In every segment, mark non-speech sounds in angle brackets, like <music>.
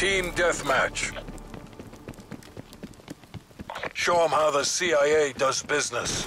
Team Deathmatch. Show them how the CIA does business.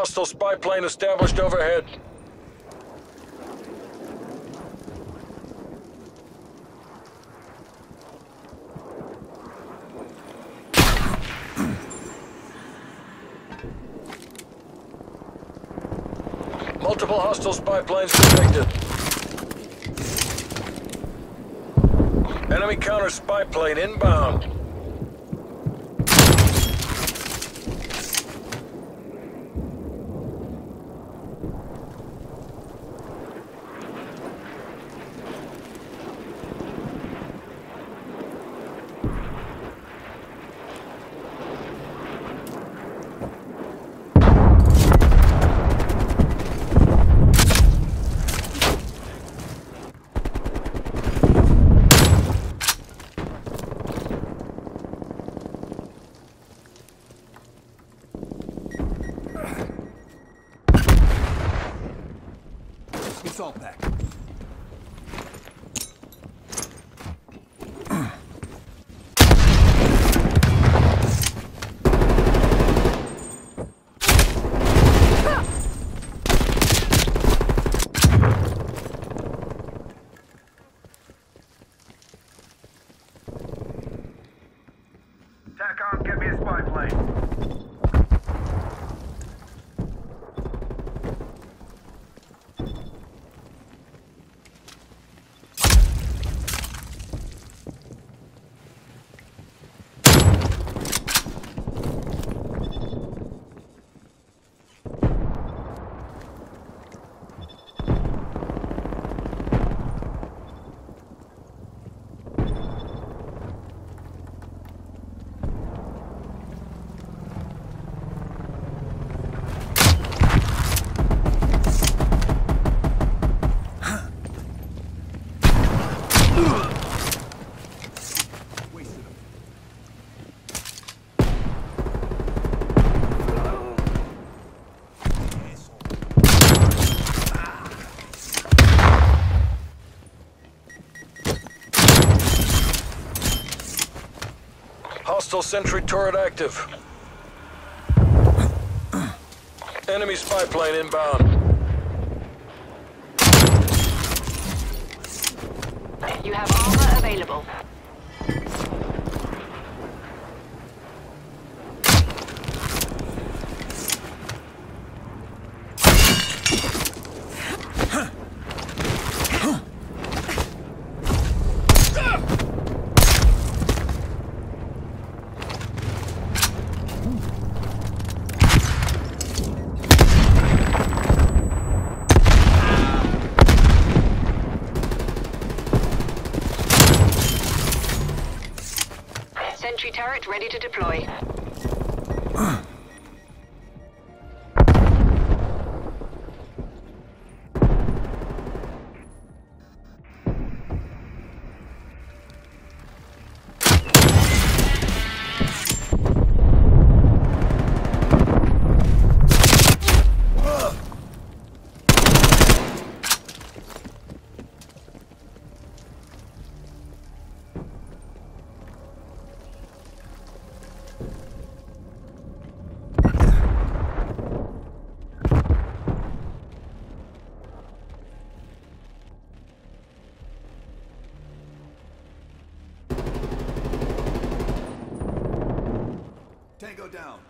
Hostile spy plane established overhead. <clears throat> Multiple hostile spy planes detected. Enemy counter spy plane inbound. Plane. Hostile sentry turret active. Enemy spy plane inbound. You have armor available. Sentry turret ready to deploy. Tango down.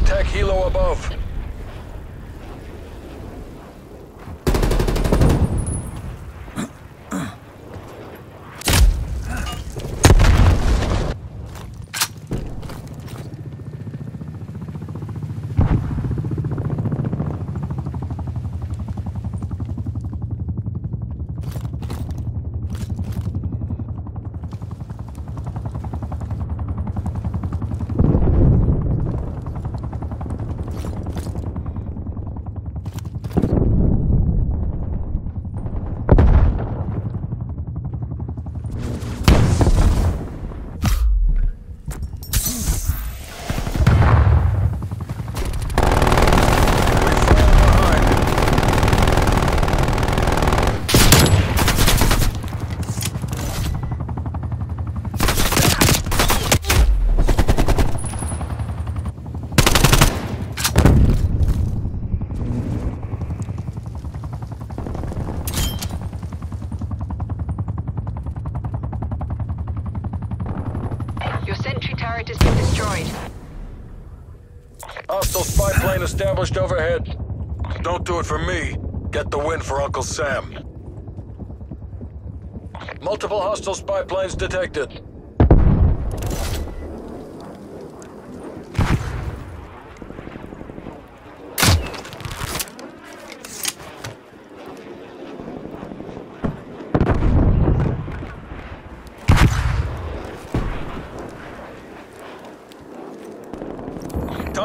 attack helo above. Has been destroyed. Hostile spy plane established overhead. Don't do it for me. Get the win for Uncle Sam. Multiple hostile spy planes detected.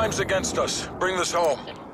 Time's against us. Bring this home.